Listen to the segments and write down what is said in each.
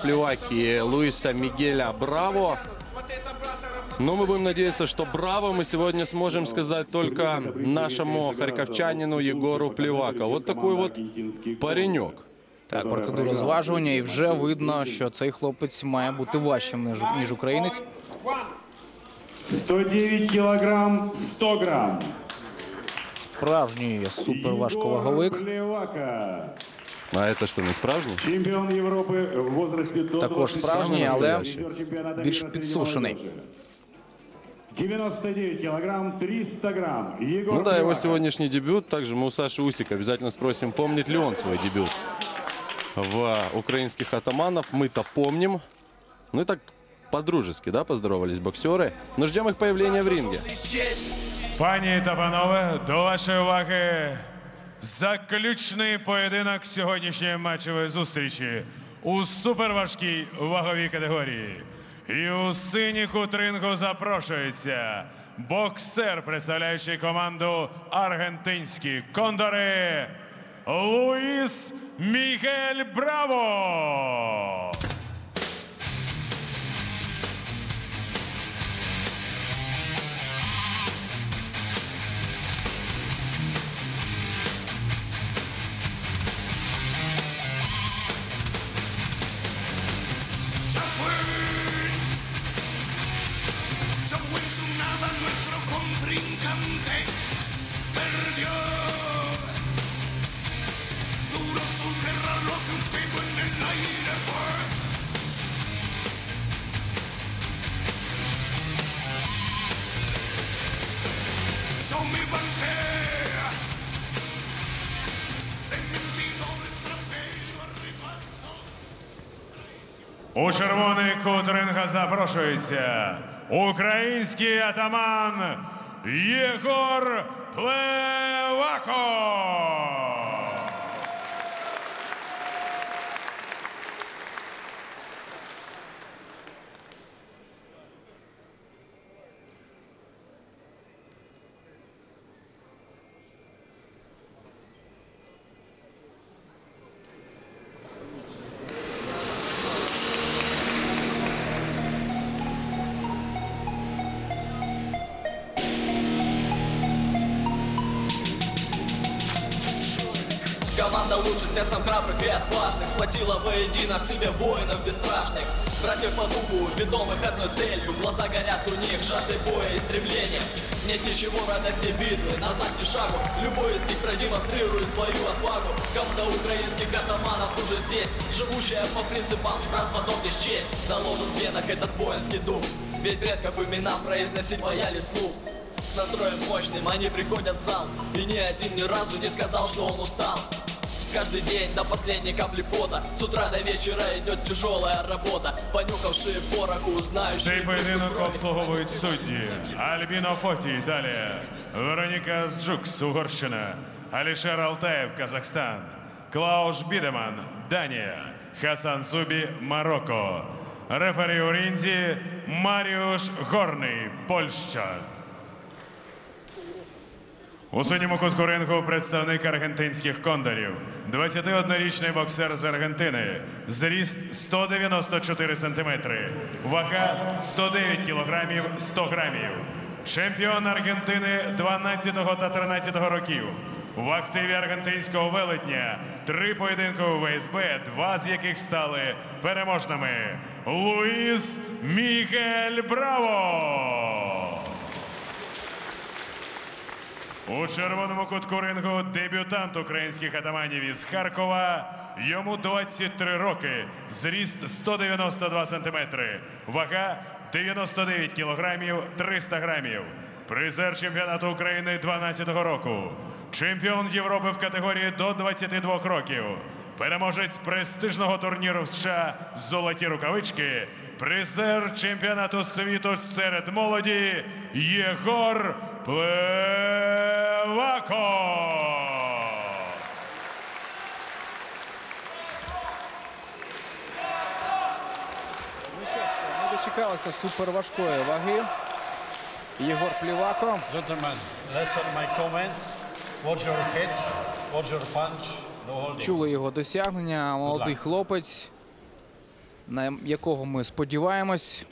Плеваки Луиса Мигеля Браво. Но мы будем надеяться, что Браво мы сегодня сможем сказать только нашему харьковчанину Егору Плевака. Вот такой вот паренек. Так, процедура зважування, і вже видно, що цей хлопець має бути важчим ніж, українець. 109 килограмм 100 грамм. Справжній суперважковаговик. Егор Плевака. А это что, не справжний? Чемпион Европы в возрасте до Також 20 справжній, Самый але настоящий. Призер чемпионата більш мира среди підсушений. молодежи. 99 килограмм 300 грамм. Егор Ну да, его Плевака. сегодняшний дебют. Также мы у Саши Усика обязательно спросим, помнит ли он свой дебют в украинских атаманов. Мы-то помним. Ну и так по-дружески, да, поздоровались боксеры. Но ждем их появления в ринге. Пані та панове, до вашої уваги заключний поєдинок сьогоднішньої матчевої зустрічі у суперважкій ваговій категорії. І у синій кутринку запрошується боксер, представляючий команду Аргентинські Кондори Луїс Мігель Браво! У червоний кут ринга запрошується український атаман Єгор Плевако. Команда лучше сердцем храбрых и отважных. Сплотила воедино в себе воинов бесстрашных. Братьев по духу, ведомых одной целью. Глаза горят у них жаждой боя и стремления Нет ничего радости битвы, назад ни шагу. Любой из них продемонстрирует свою отвагу. Команда украинских атаманов уже здесь. Живущая по принципам раз потом лишь честь. Заложен в венах этот воинский дух. Ведь предков имена произносить боялись слух. С настроем мощным они приходят в зал. И ни один ни разу не сказал, что он устал Каждый день до последней капли пота С утра до вечера идет тяжелая работа Понюхавшие пороху, знающие Цей поєдинок вкус крові. обслуговують судді Альбіно Фоті, Італія, Вероніка Зджукс, Угорщина, Алішер Алтаєв, Казахстан, Клауш Бідеман, Данія, Хасан Зубі, Марокко, рефері у ринзі Маріуш Горний, Польща. У синьому кутку рингу представник аргентинських кондорів, 21-річний боксер з Аргентини, зріст 194 сантиметри, вага 109 кілограмів 100 грамів. Чемпіон Аргентини 12 та 13 років. В активі аргентинського велетня три поєдинки у ВСБ, два з яких стали переможними. Луїс Мігель Браво! У червоному кутку рингу дебютант українських атаманів із Харкова. Йому 23 роки, зріст 192 сантиметри, вага 99 кілограмів 300 грамів. Призер чемпіонату України 12-го року. Чемпіон Європи в категорії до 22 років. Переможець престижного турніру в США Золоті рукавички. Призер чемпіонату світу серед молоді Єгор Плевако. Ну що ж, ми дочекалися суперважкої ваги. Єгор Плівако. Gentlemen, listen my comments. Watch your head, watch your punch, no. Чули його досягнення. Молодий хлопець. на якого ми сподіваємось.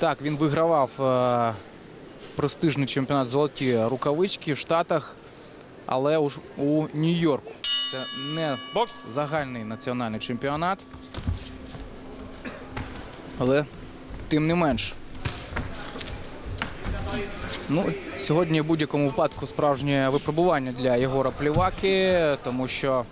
Так, він вигравав е, престижний чемпіонат золоті рукавички в Штатах, але уж у Нью-Йорку. Це не загальний національний чемпіонат. Але тим не менш. Ну, сьогодні в будь-якому випадку справжнє випробування для Єгора Пліваки, тому що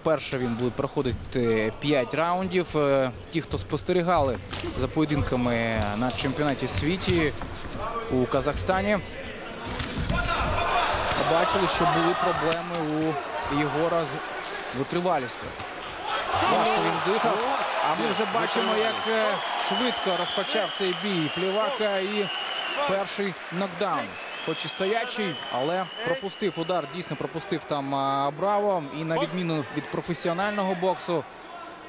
вперше він буде проходити 5 раундів. Е, Ті, хто спостерігали за поєдинками на чемпіонаті світі у Казахстані, бачили, що були проблеми у Єгора з витривалістю. Важко він дихав. А ми вже бачимо, як е, швидко розпочав цей бій Плівака і перший нокдаун. Хоч і стоячий, але пропустив удар, дійсно пропустив там Браво. І на відміну від професіонального боксу,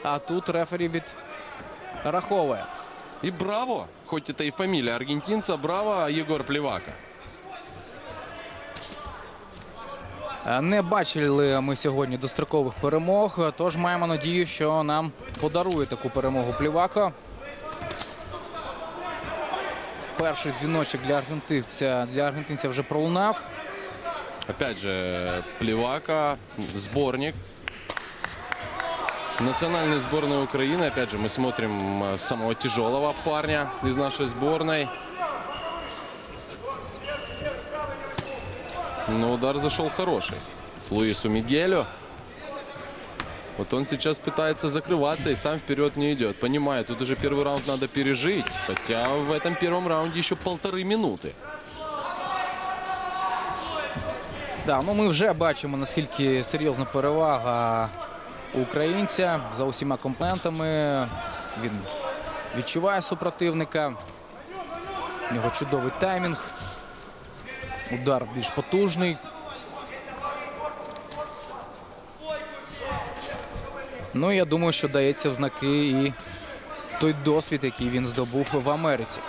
а тут рефері відраховує. И браво, хоть это и фамилия аргентинца, браво Егор Плевака. Е, Не бачили ми сьогодні дострокових перемог, тож маємо надію, що нам подарує таку перемогу Плівако Перший дзвіночок для аргентинця, для аргентинця вже пролунав. Опять же, Плевака, сборник. Национальной сборной Украины. Опять же, мы смотрим э, самого тяжелого парня из нашей сборной. Но удар зашел хороший. Луису Мигелю. Вот он сейчас пытается закрываться и сам вперед не идет. Понимаю, тут уже первый раунд надо пережить. Хотя в этом первом раунде еще полторы минуты. Да, ну ми вже бачимо, наскільки серйозна перевага українця за усіма компонентами. Він відчуває супротивника. У нього чудовий таймінг. Удар більш потужний. Ну, я думаю, що дається в знаки і той досвід, який він здобув в Америці.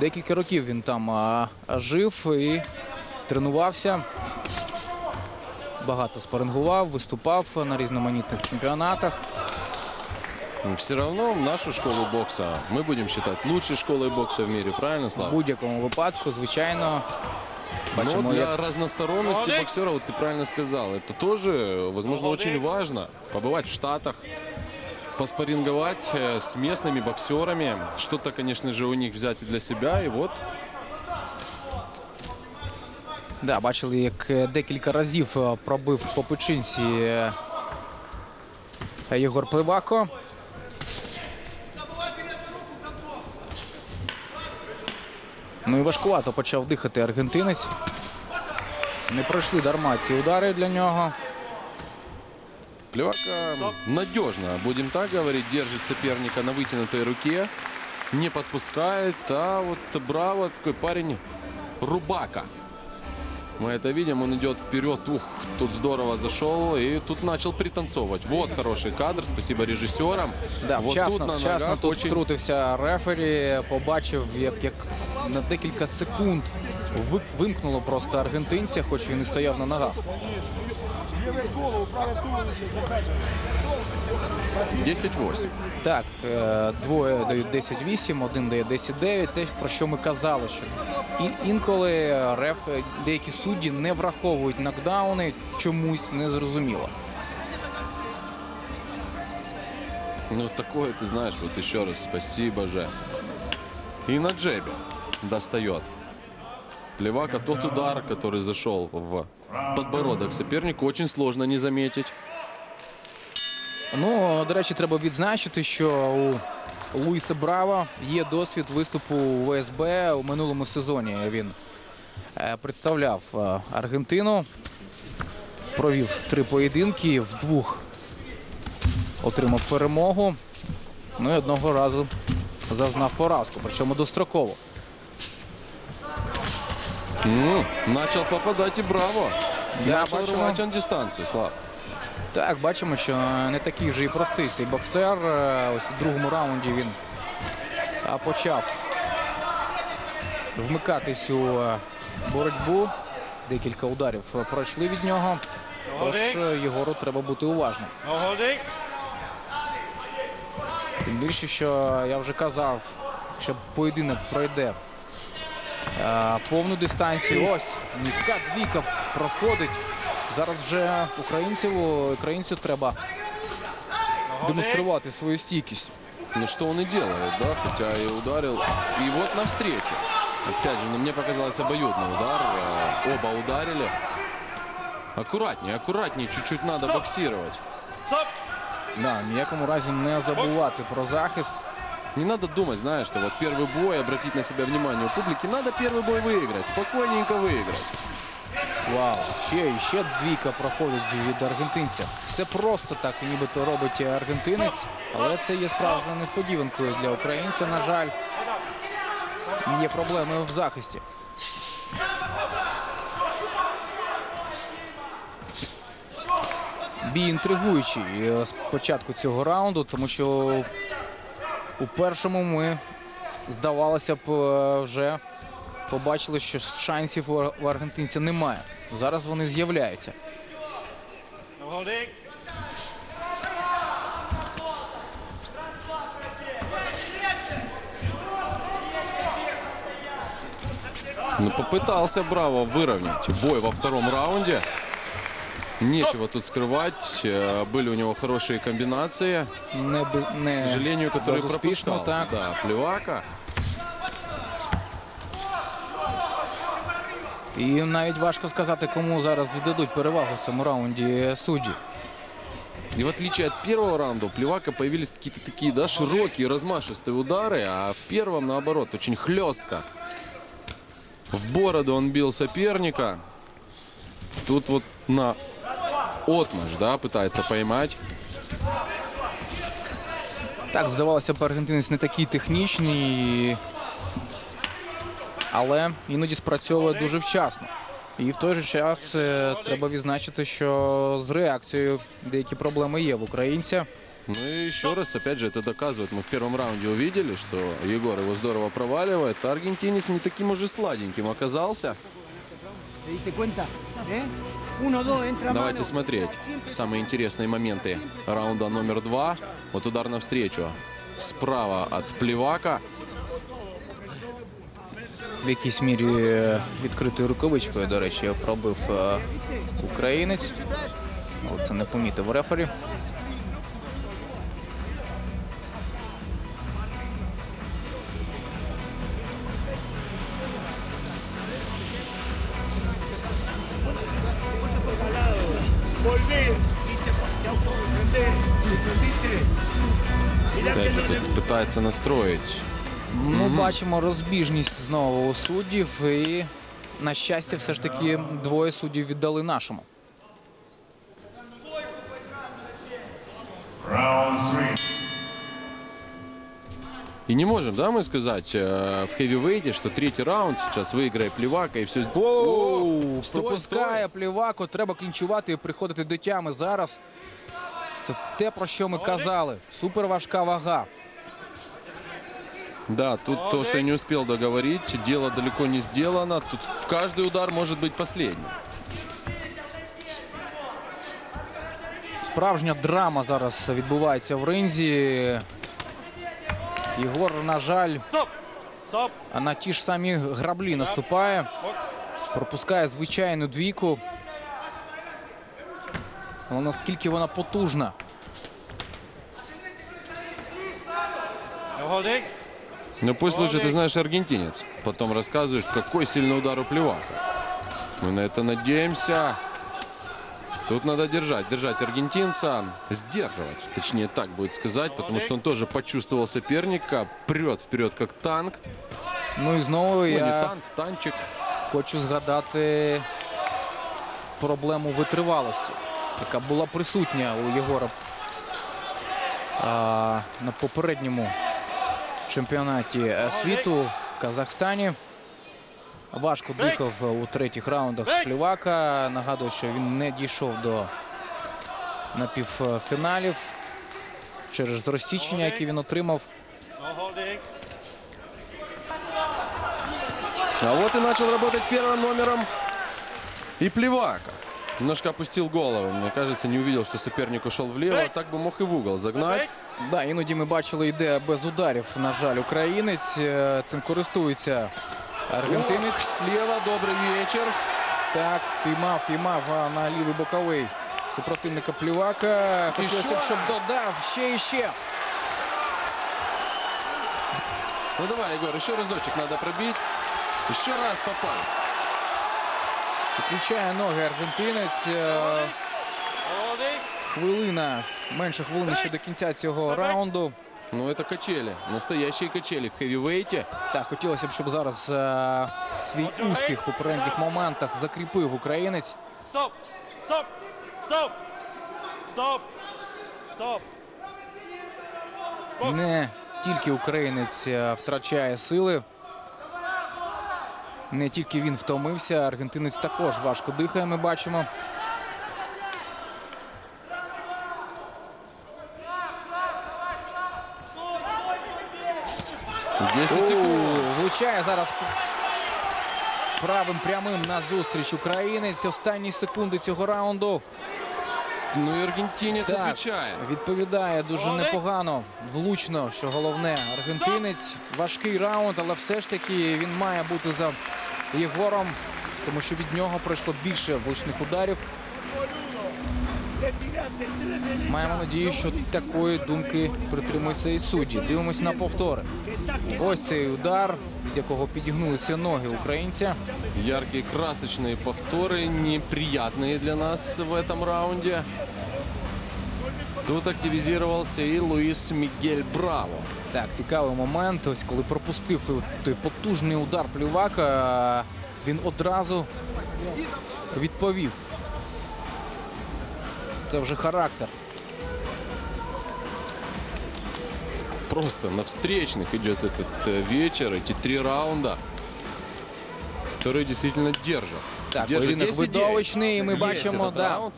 Декілька років він там а, жив і тренувався. Багато спарингував, виступав на різноманітних чемпіонатах. Все равно нашу школу бокса мы будем считать лучшей школой бокса в мире, правильно, В Слава? будь-якому випадку, звичайно, Но бачимо, для як разносторонности боксера, вот ты правильно сказал, это тоже, возможно, очень важно. Побывать в Штатах, поспоринговать э, с местными боксерами, что-то, конечно же, у них взять и для себя. И вот да, бачили, як е, декілька разів е, пробив по печінці е, Єгор Плевако. Ну і важкувато почав дихати аргентинець. Не пройшли дарма ці удари для нього. Плевака надежно, будем так говорить, держит соперника на вытянутой руке, не подпускает. А вот Браво такой парень рубака. Мы это видим, он идет вперед. Ух, тут здорово зашел и тут начал пританцовывать. Вот хороший кадр, спасибо режиссерам. Да, вот вчасно, тут на вчасно ногах тут очень... втрутився рефері, побачив, як, як на декілька секунд ви- вимкнуло просто аргентинця, хоч він і стояв на ногах. 10-8. Так, е, двоє дають 10-8, один дає 10-9. Те, про що ми казали, що і- інколи реф, деякі судді не враховують нокдауни, чомусь незрозуміло. Ну, такое, ты знаешь, вот еще раз спасибо же. И на джебе достает. Плевака, тот удар, который зашел в подбородок сопернику, очень сложно не заметить. Ну, до речі, треба відзначити, що у Луїса Браво є досвід виступу у ВСБ у минулому сезоні. Він е, представляв е, Аргентину, провів три поєдинки, в двох отримав перемогу. Ну і одного разу зазнав поразку, причому достроково. Ну, начал попадать и браво. Да, начал бачимо. рвать он дистанцию, Слав. Так, бачимо, що не такий вже і простий цей боксер. Е, Ось у другому раунді він почав вмикатись у е, боротьбу. Декілька ударів е, пройшли від нього. Тож Єгору треба бути уважним. Тим більше, що я вже казав, що поєдинок пройде повну дистанцію. Ось м'яка двійка проходить. Зараз вже українців, українцю треба демонструвати свою стійкість. Ну что он и делает, да, хотя и ударил. И вот навстречу. Опять же, ну, мне показалось обоюдный удар. Э, Оба ударили. Аккуратнее, аккуратнее, чуть-чуть надо боксировать. Да, ніякому разі не забувати про захист. Не надо думать, знаешь, что вот первый бой, обратить на себя внимание у публики. Надо первый бой выиграть, спокойненько выиграть. Вау, ще і ще двійка проходить від аргентинця. Все просто так нібито робить аргентинець, але це є справжньою несподіванкою для українця. На жаль, є проблеми в захисті. Бій інтригуючий е, з початку цього раунду, тому що у першому ми, здавалося б, е, вже побачили, що шансів у аргентинця немає. Зараз вони з'являються. Ну, попытался Браво выровнять бой во втором раунде. Нечего тут скрывать. Э, Были у него хорошие комбинации, Не, би- не к сожалению, которые безуспішно, пропускал. так. Да, Плевака. І навіть важко сказати, кому зараз віддадуть перевагу в цьому раунді судді. И в отличие от первого раунда, у Плевака появились какие-то такие, да, широкие, размашистые удары, а в первом, наоборот, очень хлестко. В бороду он бил соперника. Тут вот на отмаш, да, пытается поймать. Так, здавалося б, аргентинець не такий технічний, але іноді спрацьовує дуже вчасно. І в той же час е, треба відзначити, що з реакцією деякі проблеми є в українця. Ну и еще раз, опять же, это доказывает. Мы в первом раунде увидели, что Егор его здорово проваливает. А аргентинец не таким уже сладеньким оказался. ¿Te diste cuenta? ¿Eh? Uno, dos, entra Давайте mano. смотреть самые интересные моменты раунда номер два. Вот удар навстречу. Справа от Плевака. В якійсь мірі е, відкритою рукавичкою, до речі, пробив е, українець. Але це не помітив рефері. тут пытается настроить. Ну, бачимо розбіжність знову у суддів. І, на щастя, все ж таки двоє суддів віддали нашому. Раунд 3. И не можем, да, мы сказать э, в хевивейте, что третий раунд сейчас выиграет Плевака и все. Оу, Стой, пропускає пліваку. Треба клінчувати і приходити до тями зараз. Це те, про що ми казали. Суперважка вага. Да, тут то, что я не успел договорить, дело далеко не сделано. Тут каждый удар может быть последним. Справжня драма зараз відбувається в ринзі. Єгор, на жаль, на ті ж самі граблі наступає. Пропускає звичайну двійку. Але наскільки вона потужна. No holding. Ну пусть лучше ты знаешь аргентинец. Потом рассказываешь, какой сильный удар у Плевака. Мы на это надеемся. Тут надо держать, держать аргентинца, сдерживать, точнее так будет сказать, потому что он тоже почувствовал соперника, прет вперед как танк. Ну і знову Ну, не я танк, танчик. хочу згадати проблему витривалості, яка була присутня у Єгора а, на попередньому чемпіонаті е, світу в Казахстані. Важко дихав у третіх раундах Плівака. Нагадую, що він не дійшов до напівфіналів через розсічення, яке він отримав. А вот и начал работать первым номером и Плевака. Немножко опустил голову. Мне кажется, не увидел, что соперник ушел влево. Так бы мог и в угол загнать. Да, іноді ми бачили, йде без ударів. На жаль, українець Е, цим користується аргентинець. Ух, Слева, добрый вечер. Так, піймав, піймав на лівий боковий супротивника Плівака. Хотілося б, щоб додав ще і ще. Ну давай, Егор, еще разочек надо пробить. Еще раз попасть. Підключає ноги аргентинець. Хвилина, менше хвилини ще до кінця цього раунду. Ну это качели. Настоящие качели в хевивейте. Так, хотілося б, щоб зараз е, свій успіх в попередніх моментах закріпив українець. Stop! Stop! Stop! Stop! Stop! Не тільки українець е, втрачає сили. Не тільки він втомився, аргентинець також важко дихає, ми бачимо. 10 секунд. влучає зараз правим прямим на зустріч українець. Останні секунди цього раунду. Ну и аргентинец Так, отвечает. відповідає дуже непогано, влучно, що головне. Аргентинець важкий раунд, але все ж таки він має бути за Єгором, тому що від нього пройшло більше влучних ударів. Маємо надію, що такої думки притримуються і судді. Дивимось на повтори. Ось цей удар, від якого підігнулися ноги українця. Яркие красочные повторы, неприятные для нас в этом раунде. Тут активизировался и Луис Мигель Браво. Так, цікавий момент. Ось коли пропустив той потужний удар плювака, він одразу відповів. Це вже характер. Просто на встречных идет этот э, вечер, эти три раунда, которые действительно держат. Так, держат поєдинок 10-9. видовищний, і ми Есть бачимо, этот да, раунд.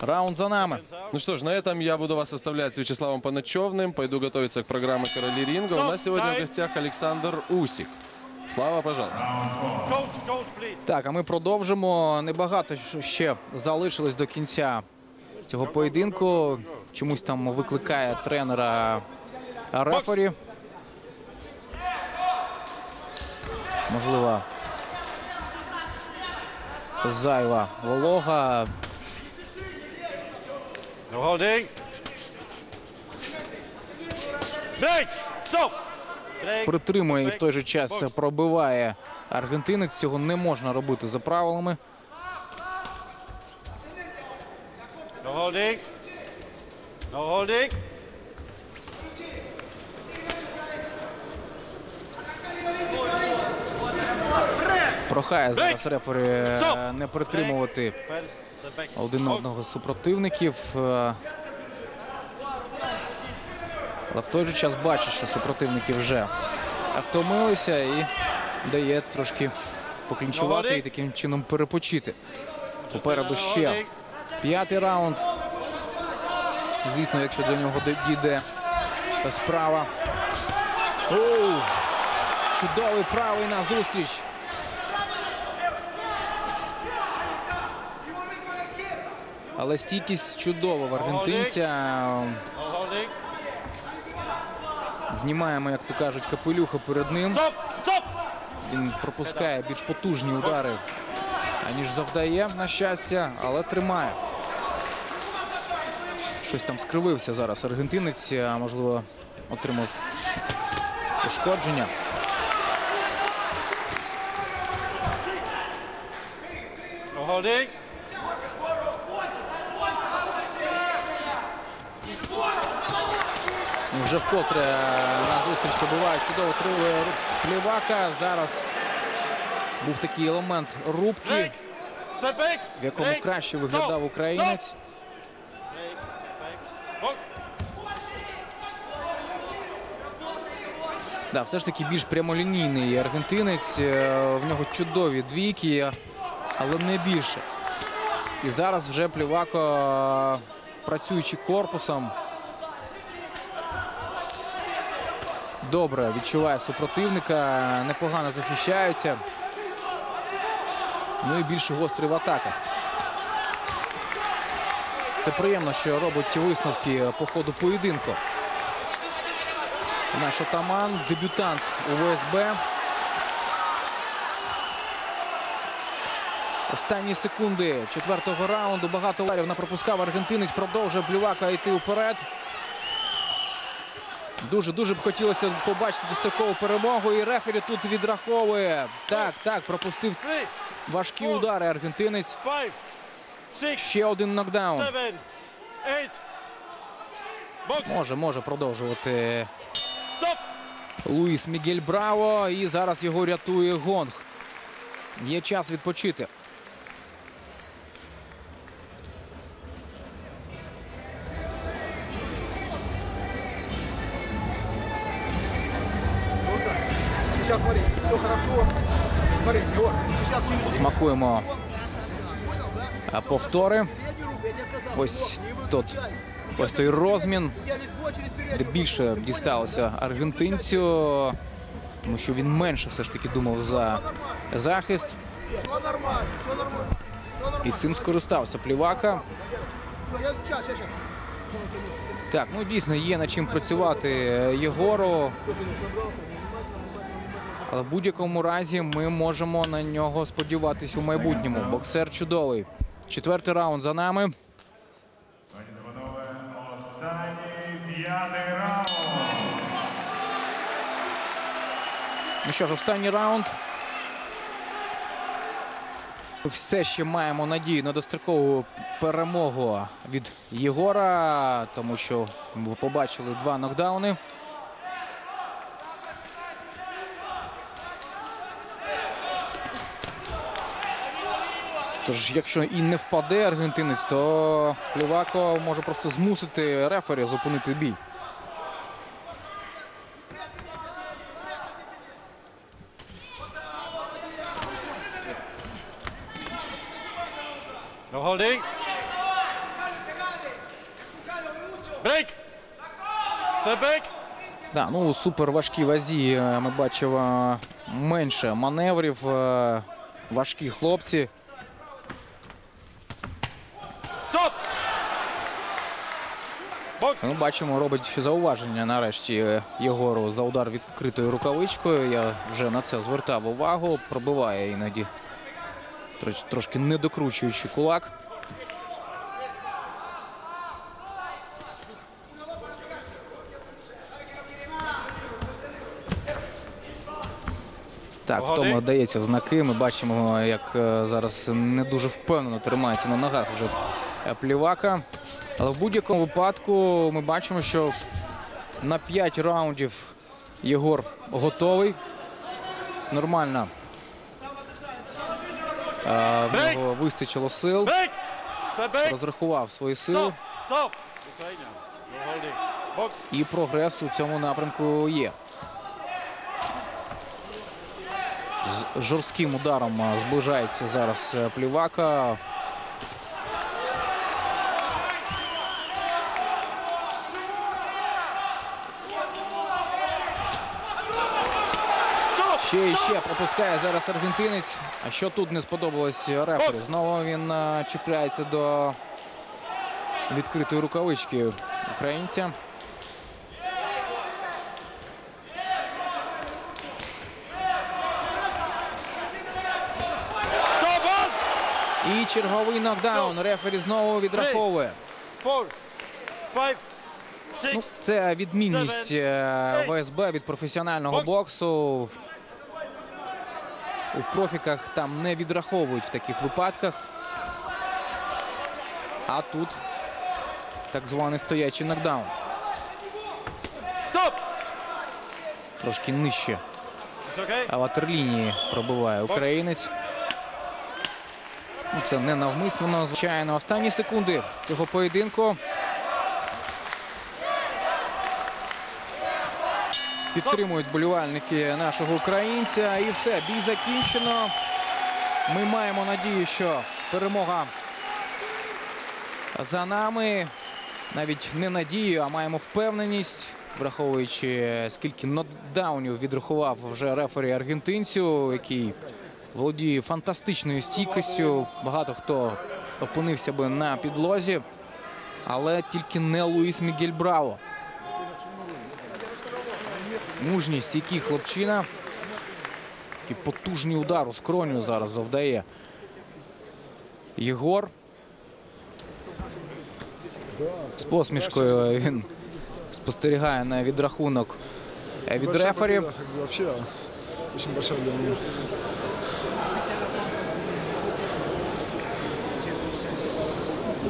раунд за нами. Ну что ж, на этом я буду вас оставлять с Вячеславом Паночевным. Пойду готовиться к программе «Короли ринга». У нас сегодня в гостях Александр Усик. Слава, пожалуйста. Coach, coach, please. Так, а ми продовжимо. Небагато що ще залишилось до кінця цього поєдинку. Чомусь там викликає тренера рефері. Можливо, зайва волога. No holding. Break! Stop! Break. Притримує і в той же час пробиває аргентинець. Цього не можна робити за правилами. No holding. No holding. Прохає зараз рефері е, не притримувати один одного з супротивників. Е, Але в той же час бачить, що супротивники вже втомилися і дає трошки поклінчувати і таким чином перепочити. Попереду ще п'ятий раунд. Звісно, якщо до нього дійде справа. Чудовий правий на зустріч. Але стійкість чудова в аргентинця. Знімаємо, як то кажуть, капелюха перед ним. Він пропускає більш потужні удари, аніж завдає, на щастя, але тримає. Щось там скривився зараз аргентинець, а можливо, отримав ушкодження. No holding. Вже вкотре на зустріч побиває чудово триває плівака. Зараз був такий елемент рубки, в якому краще виглядав українець. Да, все ж таки більш прямолінійний аргентинець. Е, В нього чудові двійки, але не більше. І зараз вже Плівако, працюючи корпусом, добре відчуває супротивника, непогано захищаються. Ну і більше гострий в атаках. Це приємно, що робить висновки по ходу поєдинку. Наш отаман, дебютант ВСБ. Останні секунди четвертого раунду. Багато ударів напропускав аргентинець. Продовжує Блювака йти вперед. Дуже-дуже б хотілося побачити дострокову перемогу. І рефері тут відраховує. Так, так, пропустив важкі удари аргентинець. Ще один нокдаун. Може, може продовжувати Луїс Мігель Браво. І зараз його рятує гонг. Є час відпочити. А, повтори. Ось тут ось той розмін, де більше дісталося аргентинцю, тому що він менше все ж таки думав за захист. І цим скористався Плівака. Так, ну дійсно є над чим працювати Єгору. Але в будь-якому разі ми можемо на нього сподіватись у майбутньому. Боксер чудовий. Четвертий раунд за нами. Останній п'ятий раунд. Ну що ж, останній раунд. Все ще маємо надію на дострокову перемогу від Єгора, тому що ми побачили два нокдауни. Тож, якщо і не впаде аргентинець, то Плівако може просто змусити рефері зупинити бій. No holding. Break. Step back. Да, ну у суперважкій вазі е, ми бачимо менше маневрів. е, Важкі хлопці. Stop. Box. Ми бачимо, робить зауваження нарешті е, Єгору за удар відкритою рукавичкою. Я вже на це звертав увагу. Пробиває іноді трошки не докручуючи кулак. Так, в тому дається в знаки. Ми бачимо, як е, зараз не дуже впевнено тримається на ногах вже е, плівака. Але в будь-якому випадку ми бачимо, що на 5 раундів Єгор готовий. Нормально. Е, В нього вистачило сил, розрахував свої сили. І прогрес у цьому напрямку є. З жорстким ударом зближається зараз е, Плівака. Ще і ще пропускає зараз аргентинець. А що тут не сподобалось рефері? Знову він е, чіпляється до відкритої рукавички українця. І черговий нокдаун. Рефері знову відраховує. Ну, це відмінність е, ВСБ від професіонального боксу. У профіках там не відраховують в таких випадках. А тут так званий стоячий нокдаун. Stop. Трошки нижче а ватерлінії пробиває українець. Ну, це не навмисно, звичайно. Останні секунди цього поєдинку. Підтримують болівальники нашого українця. І все, бій закінчено. Ми маємо надію, що перемога за нами. Навіть не надію, а маємо впевненість, враховуючи скільки нокдаунів відрахував вже рефері аргентинцю, який володіє фантастичною стійкістю. Багато хто опинився би на підлозі, але тільки не Луїс Мігель Браво. Мужній, стійкий хлопчина. І потужний удар у скроню зараз завдає. Єгор. З посмішкою він спостерігає на відрахунок е, від рефері.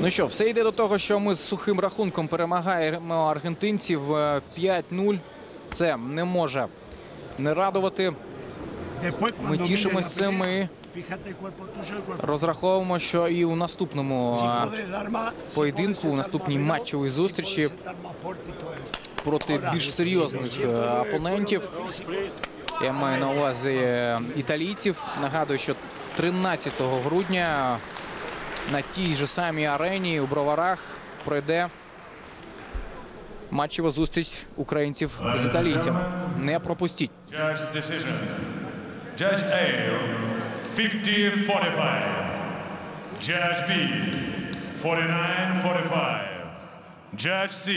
Ну що, все йде до того, що ми з сухим рахунком перемагаємо аргентинців е, 5-0. Це не може не радувати. Ми тішимося цим і розраховуємо, що і у наступному поєдинку, у наступній матчовій зустрічі проти більш серйозних е, опонентів. Я маю на увазі е, італійців. Нагадую, що 13 грудня на тій же самій арені у Броварах пройде матчева зустріч українців з італійцями. Не пропустіть. Judge A, 50-45. Judge B, 49-45. Judge C,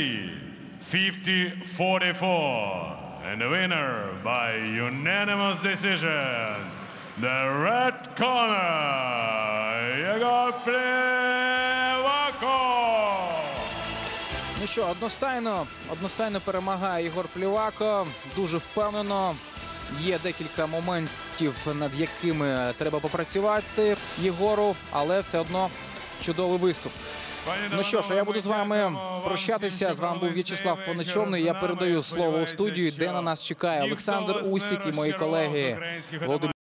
50-44. And the winner by unanimous decision, the red corner, Yegor Plevako. Що, одностайно, одностайно перемагає Ігор Плівако. Дуже впевнено. Є декілька моментів, над якими треба попрацювати Єгору, але все одно чудовий виступ. Ну що ж, я буду з вами прощатися. З вами був В'ячеслав Понечовний. Я передаю слово у студію, де на нас чекає Олександр Усік і мої колеги Володимир.